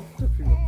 껍질 필요